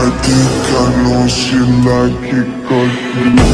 I think I know she like it cause she